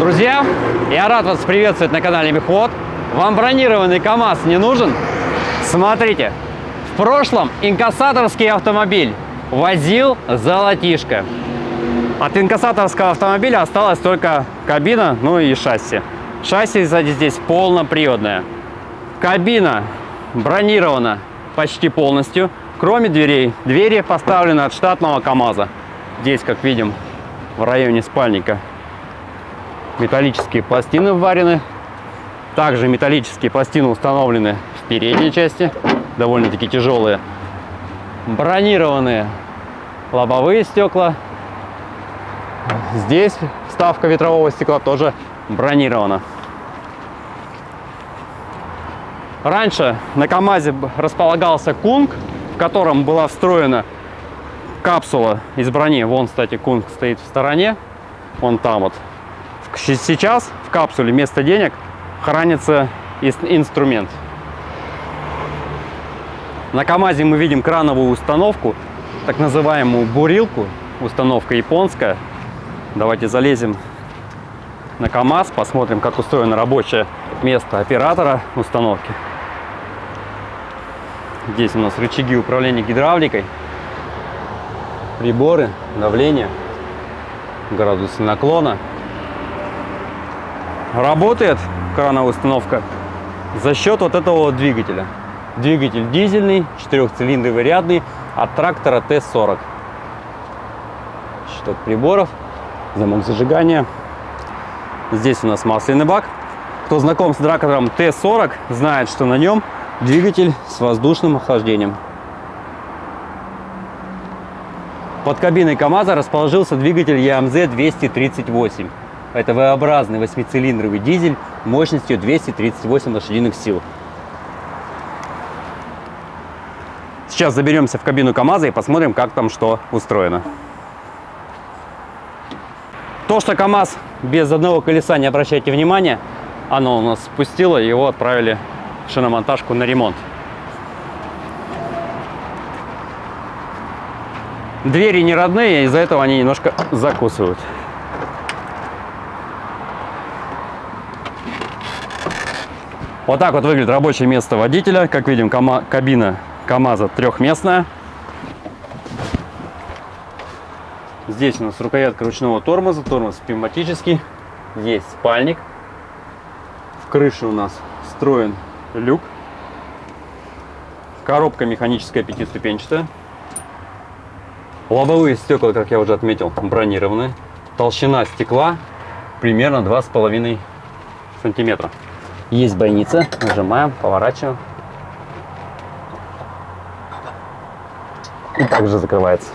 Друзья, я рад вас приветствовать на канале Мехвод. Вам бронированный КАМАЗ не нужен? Смотрите, в прошлом инкассаторский автомобиль возил золотишко. От инкассаторского автомобиля осталась только кабина, ну и шасси. Шасси сзади здесь полноприводное. Кабина бронирована почти полностью, кроме дверей. Двери поставлены от штатного КАМАЗа. Здесь, как видим, в районе спальника металлические пластины вварены. Также металлические пластины установлены в передней части, довольно-таки тяжелые. Бронированные лобовые стекла. Здесь вставка ветрового стекла тоже бронирована. Раньше на КАМАЗе располагался кунг, в котором была встроена капсула из брони. Вон, кстати, кунг стоит в стороне. Вон там вот. Сейчас в капсуле вместо денег хранится инструмент. На КАМАЗе мы видим крановую установку, так называемую бурилку, установка японская. Давайте залезем на КАМАЗ, посмотрим, как устроено рабочее место оператора установки. Здесь у нас рычаги управления гидравликой, приборы, давление, градусы наклона. Работает крановая установка за счет вот этого двигателя. Двигатель дизельный, четырехцилиндровый рядный от трактора Т-40. Щиток приборов, замок зажигания. Здесь у нас масляный бак. Кто знаком с трактором Т-40, знает, что на нем двигатель с воздушным охлаждением. Под кабиной КАМАЗа расположился двигатель ЯМЗ-238. Это V-образный восьмицилиндровый дизель мощностью 238 лошадиных сил. Сейчас заберемся в кабину КАМАЗа и посмотрим, как там что устроено. То, что КАМАЗ без одного колеса, не обращайте внимания, оно у нас спустило, его отправили в шиномонтажку на ремонт. Двери не родные, из-за этого они немножко закусывают. Вот так вот выглядит рабочее место водителя. Как видим, кабина КАМАЗа трехместная. Здесь у нас рукоятка ручного тормоза, тормоз пневматический. Есть спальник. В крыше у нас встроен люк. Коробка механическая пятиступенчатая. Лобовые стекла, как я уже отметил, бронированные. Толщина стекла примерно 2,5 сантиметра. Есть бойница. Нажимаем, поворачиваем. И также закрывается.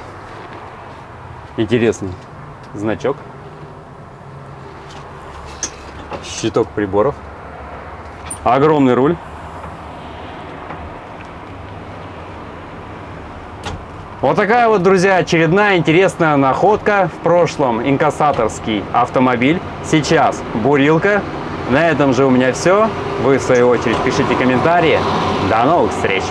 Интересный значок. Щиток приборов. Огромный руль. Вот такая вот, друзья, очередная интересная находка. В прошлом инкассаторский автомобиль, сейчас бурилка. На этом же у меня все. Вы, в свою очередь, пишите комментарии. До новых встреч!